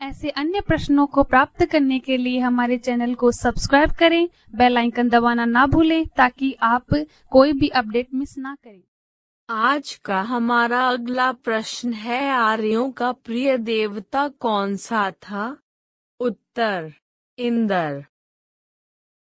ऐसे अन्य प्रश्नों को प्राप्त करने के लिए हमारे चैनल को सब्सक्राइब करें, बेल आइकन दबाना ना भूलें, ताकि आप कोई भी अपडेट मिस ना करें। आज का हमारा अगला प्रश्न है, आर्यों का प्रिय देवता कौन सा था? उत्तर, इंदर।